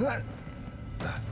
Not bad.